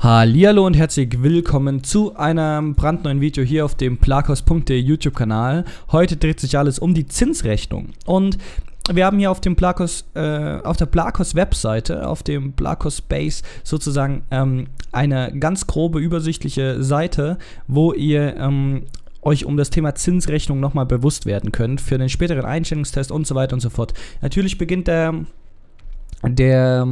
Hallihallo und herzlich willkommen zu einem brandneuen Video hier auf dem plakos.de YouTube-Kanal. Heute dreht sich alles um die Zinsrechnung und wir haben hier auf dem Plakos, äh, auf der Plakos Webseite, auf dem Plakos Space sozusagen ähm, eine ganz grobe übersichtliche Seite, wo ihr ähm, euch um das Thema Zinsrechnung nochmal bewusst werden könnt für den späteren Einstellungstest und so weiter und so fort. Natürlich beginnt der der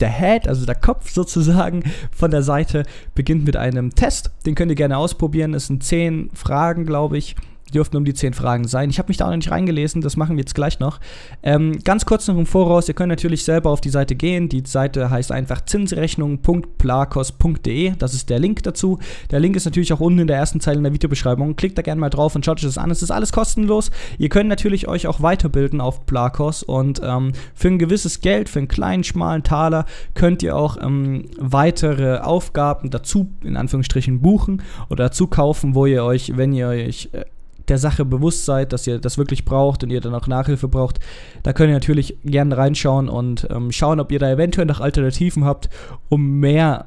der Head, also der Kopf sozusagen von der Seite, beginnt mit einem Test. Den könnt ihr gerne ausprobieren. Es sind zehn Fragen, glaube ich dürften um die 10 Fragen sein. Ich habe mich da noch nicht reingelesen, das machen wir jetzt gleich noch. Ähm, ganz kurz noch im Voraus, ihr könnt natürlich selber auf die Seite gehen. Die Seite heißt einfach zinsrechnung.plakos.de. Das ist der Link dazu. Der Link ist natürlich auch unten in der ersten Zeile in der Videobeschreibung. Klickt da gerne mal drauf und schaut euch das an. Es ist alles kostenlos. Ihr könnt natürlich euch auch weiterbilden auf Plakos und ähm, für ein gewisses Geld, für einen kleinen, schmalen Taler, könnt ihr auch ähm, weitere Aufgaben dazu, in Anführungsstrichen, buchen oder dazu kaufen, wo ihr euch, wenn ihr euch äh, der Sache bewusst seid, dass ihr das wirklich braucht und ihr dann auch Nachhilfe braucht, da könnt ihr natürlich gerne reinschauen und ähm, schauen, ob ihr da eventuell noch Alternativen habt, um mehr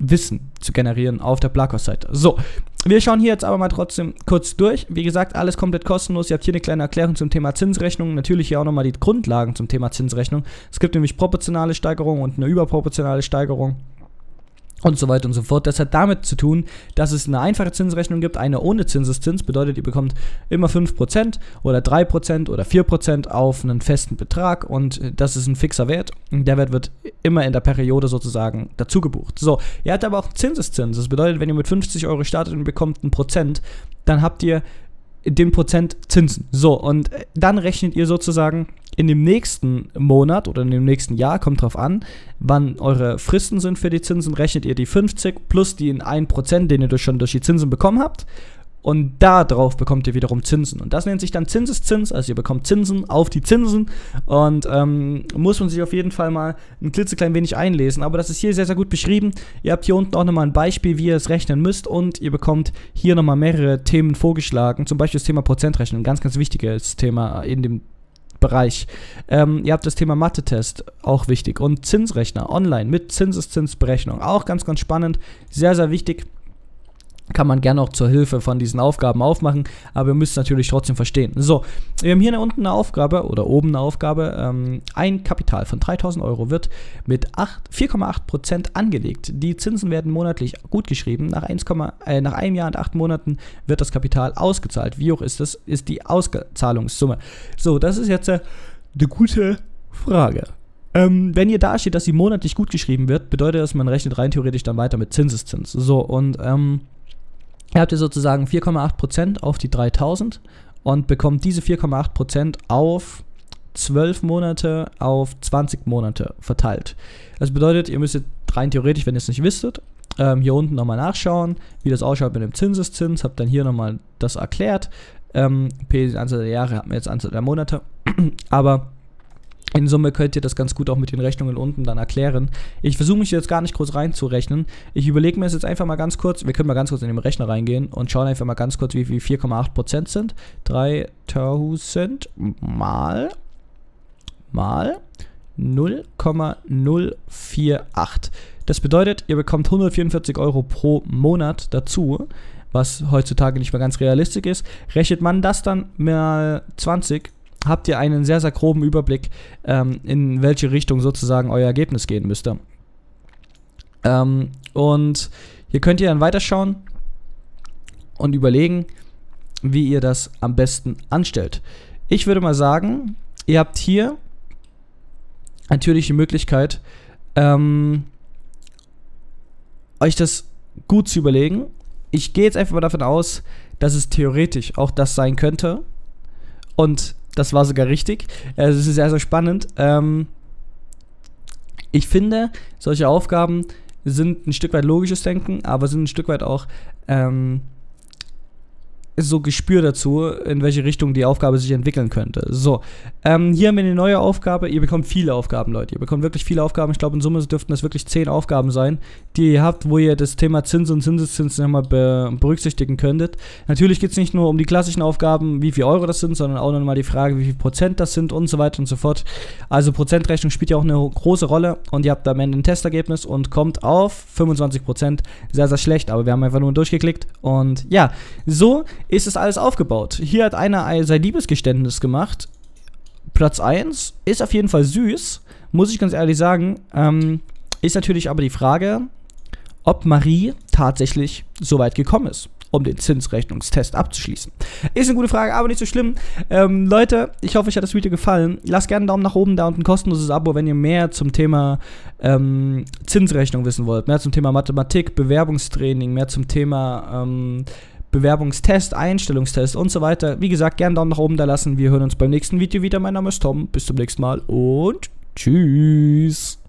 Wissen zu generieren auf der Blackout-Seite. So, wir schauen hier jetzt aber mal trotzdem kurz durch. Wie gesagt, alles komplett kostenlos. Ihr habt hier eine kleine Erklärung zum Thema Zinsrechnung. Natürlich hier auch nochmal die Grundlagen zum Thema Zinsrechnung. Es gibt nämlich proportionale Steigerung und eine überproportionale Steigerung und so weiter und so fort. Das hat damit zu tun, dass es eine einfache Zinsrechnung gibt, eine ohne Zinseszins, bedeutet, ihr bekommt immer 5% oder 3% oder 4% auf einen festen Betrag und das ist ein fixer Wert. Der Wert wird immer in der Periode sozusagen dazu gebucht. So, ihr habt aber auch Zinseszins. Das bedeutet, wenn ihr mit 50 Euro startet und bekommt ein Prozent, dann habt ihr den Prozent Zinsen. So, und dann rechnet ihr sozusagen in dem nächsten Monat oder in dem nächsten Jahr, kommt drauf an, wann eure Fristen sind für die Zinsen, rechnet ihr die 50 plus den 1%, den ihr schon durch die Zinsen bekommen habt und darauf bekommt ihr wiederum Zinsen. Und das nennt sich dann Zinseszins, also ihr bekommt Zinsen auf die Zinsen. Und ähm, muss man sich auf jeden Fall mal ein klitzeklein wenig einlesen. Aber das ist hier sehr, sehr gut beschrieben. Ihr habt hier unten auch nochmal ein Beispiel, wie ihr es rechnen müsst. Und ihr bekommt hier nochmal mehrere Themen vorgeschlagen. Zum Beispiel das Thema Prozentrechnung, ein ganz, ganz wichtiges Thema in dem Bereich. Ähm, ihr habt das Thema Mathe-Test, auch wichtig. Und Zinsrechner online mit Zinseszinsberechnung, auch ganz, ganz spannend. Sehr, sehr wichtig kann man gerne auch zur Hilfe von diesen Aufgaben aufmachen, aber ihr müsst es natürlich trotzdem verstehen. So, wir haben hier unten eine Aufgabe oder oben eine Aufgabe. Ähm, ein Kapital von 3000 Euro wird mit 4,8% angelegt. Die Zinsen werden monatlich gut geschrieben. Nach, 1, äh, nach einem Jahr und acht Monaten wird das Kapital ausgezahlt. Wie hoch ist das? Ist die Auszahlungssumme. So, das ist jetzt äh, eine gute Frage. Ähm, wenn ihr da steht, dass sie monatlich gut geschrieben wird, bedeutet das, man rechnet rein theoretisch dann weiter mit Zinseszins. So, und ähm, habt ihr sozusagen 4,8% auf die 3000 und bekommt diese 4,8% auf 12 Monate auf 20 Monate verteilt. Das bedeutet, ihr müsstet rein theoretisch, wenn ihr es nicht wisstet, ähm, hier unten nochmal nachschauen, wie das ausschaut mit dem Zinseszins. Habt dann hier nochmal das erklärt. Ähm, P, Anzahl der Jahre, habt mir jetzt Anzahl der Monate. Aber in Summe könnt ihr das ganz gut auch mit den Rechnungen unten dann erklären. Ich versuche mich jetzt gar nicht groß reinzurechnen. Ich überlege mir jetzt einfach mal ganz kurz, wir können mal ganz kurz in den Rechner reingehen und schauen einfach mal ganz kurz, wie viel 4,8% sind. 3000 mal mal 0,048. Das bedeutet, ihr bekommt 144 Euro pro Monat dazu, was heutzutage nicht mehr ganz realistisch ist. Rechnet man das dann mal 20 habt ihr einen sehr, sehr groben Überblick, ähm, in welche Richtung sozusagen euer Ergebnis gehen müsste. Ähm, und hier könnt ihr dann weiterschauen und überlegen, wie ihr das am besten anstellt. Ich würde mal sagen, ihr habt hier natürlich die Möglichkeit, ähm, euch das gut zu überlegen. Ich gehe jetzt einfach mal davon aus, dass es theoretisch auch das sein könnte. Und das war sogar richtig. Also es ist sehr, sehr spannend. Ähm, ich finde, solche Aufgaben sind ein Stück weit logisches Denken, aber sind ein Stück weit auch ähm, so Gespür dazu, in welche Richtung die Aufgabe sich entwickeln könnte. So, ähm, hier haben wir eine neue Aufgabe. Ihr bekommt viele Aufgaben, Leute. Ihr bekommt wirklich viele Aufgaben. Ich glaube, in Summe dürften das wirklich zehn Aufgaben sein, die ihr habt, wo ihr das Thema Zins und Zinseszins nochmal be berücksichtigen könntet. Natürlich geht es nicht nur um die klassischen Aufgaben, wie viel Euro das sind, sondern auch nochmal die Frage, wie viel Prozent das sind und so weiter und so fort. Also Prozentrechnung spielt ja auch eine große Rolle und ihr habt am Ende ein Testergebnis und kommt auf 25 Prozent. Sehr, sehr schlecht, aber wir haben einfach nur durchgeklickt und ja, so ist es alles aufgebaut. Hier hat einer sein Liebesgeständnis gemacht. Platz 1 ist auf jeden Fall süß, muss ich ganz ehrlich sagen. Ähm, ist natürlich aber die Frage, ob Marie tatsächlich so weit gekommen ist, um den Zinsrechnungstest abzuschließen. Ist eine gute Frage, aber nicht so schlimm. Ähm, Leute, ich hoffe, euch hat das Video gefallen. Lasst gerne einen Daumen nach oben da und ein kostenloses Abo, wenn ihr mehr zum Thema ähm, Zinsrechnung wissen wollt. Mehr zum Thema Mathematik, Bewerbungstraining, mehr zum Thema ähm, Bewerbungstest, Einstellungstest und so weiter. Wie gesagt, gerne Daumen nach oben da lassen. Wir hören uns beim nächsten Video wieder. Mein Name ist Tom. Bis zum nächsten Mal und tschüss.